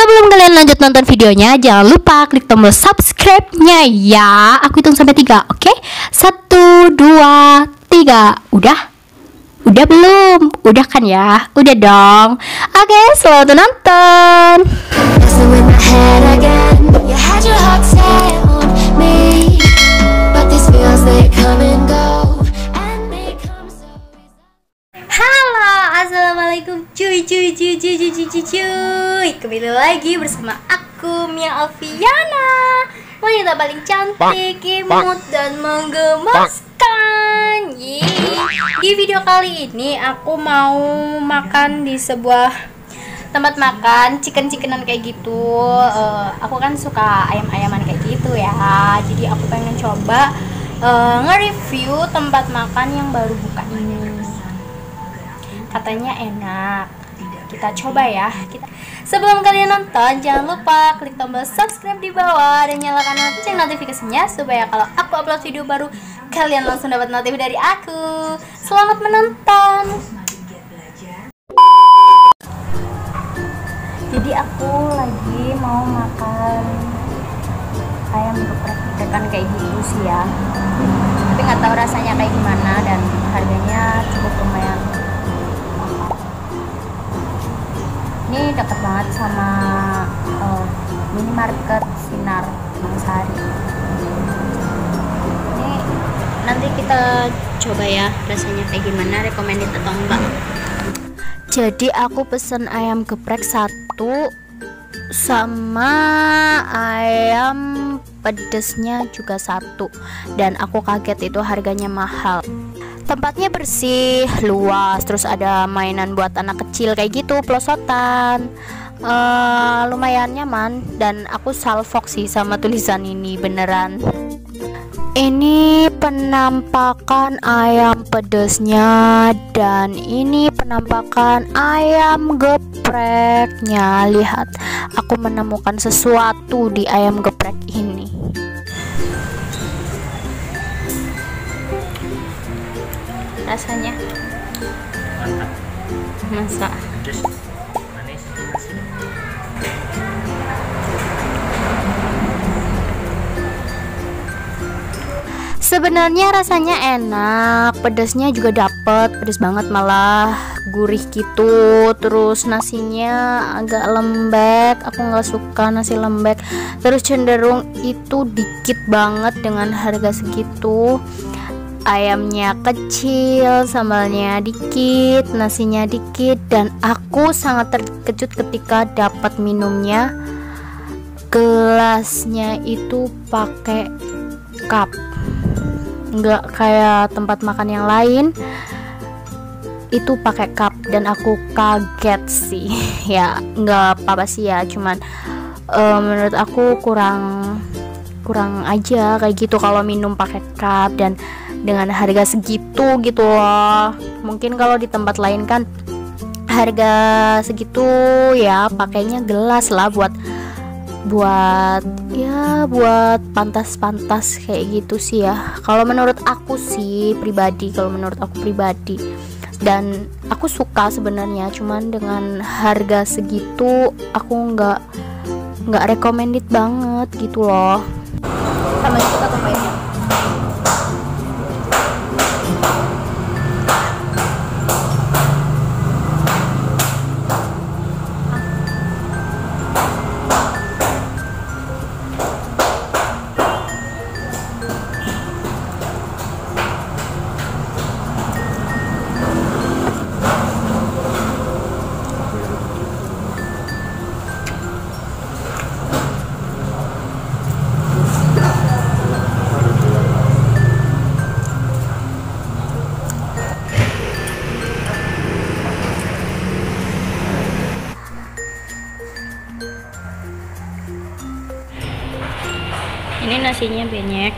Sebelum kalian lanjut nonton videonya, jangan lupa klik tombol subscribe-nya ya. Aku hitung sampai tiga, oke? Satu, dua, tiga. Udah? Udah belum? Udah kan ya? Udah dong. Oke, selamat nonton. cuy cuy cuy cuy cuy cuy cuy. Kembali lagi bersama aku Mia Alfiana Wanita paling cantik, imut, dan menggemaskan. Di video kali ini aku mau makan di sebuah tempat makan chicken-chickenan kayak gitu. Uh, Aku kan suka ayam-ayaman kayak gitu ya. Jadi aku pengen coba uh, nge-review tempat makan yang baru buka ini. Katanya enak kita coba ya. Kita sebelum kalian nonton jangan lupa klik tombol subscribe di bawah dan nyalakan lonceng notifikasinya supaya kalau aku upload video baru kalian langsung dapat notif dari aku. Selamat menonton! Jadi aku lagi mau makan ayam geprek-geprekan kayak gitu sih ya. Tapi nggak tahu rasanya kayak gimana dan harganya cukup lumayan ini dekat banget sama eh, minimarket Sinar Bangsari ini nanti kita coba ya rasanya kayak gimana recommended atau enggak. Jadi aku pesen ayam geprek satu sama ayam pedesnya juga satu. Dan aku kaget itu harganya mahal tempatnya bersih luas terus ada mainan buat anak kecil kayak gitu pelosotan. Eh, lumayan nyaman dan aku salfok sih sama tulisan ini beneran. Ini penampakan ayam pedesnya dan ini penampakan ayam gepreknya. Lihat aku menemukan sesuatu di ayam geprek ini rasanya masa Sebenarnya rasanya enak, pedasnya juga dapet, pedas banget malah gurih gitu. Terus nasinya agak lembek, aku nggak suka nasi lembek. Terus cenderung itu dikit banget dengan harga segitu. Ayamnya kecil, sambalnya dikit, nasinya dikit, dan aku sangat terkejut ketika dapat minumnya. Gelasnya itu pakai cup. Nggak kayak tempat makan yang lain. Itu pakai cup dan aku kaget sih. Ya nggak apa-apa sih ya cuman eh, menurut aku kurang kurang aja kayak gitu kalau minum pakai cup dan dengan harga segitu gitu loh. Mungkin kalau di tempat lain kan harga segitu ya pakainya gelas lah buat buat ya buat pantas-pantas kayak gitu sih ya. Kalau menurut aku sih pribadi kalau menurut aku pribadi dan aku suka sebenarnya cuman dengan harga segitu aku nggak nggak recommended banget gitu loh nasinya banyak.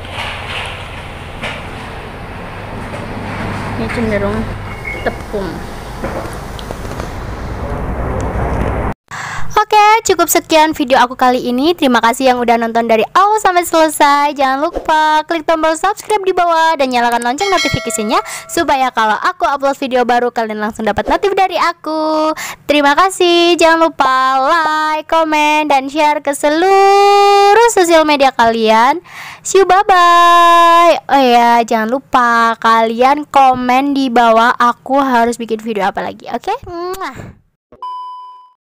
Ini cenderung tepung Oke, cukup sekian video aku kali ini. Terima kasih yang udah nonton dari awal sampai selesai. Jangan lupa klik tombol subscribe di bawah dan nyalakan lonceng notifikasinya supaya kalau aku upload video baru kalian langsung dapat notif dari aku. Terima kasih. Jangan lupa like, komen, dan share ke seluruh sosial media kalian. See you bye bye. Oh ya, jangan lupa kalian komen di bawah aku harus bikin video apa lagi. Oke? Okay?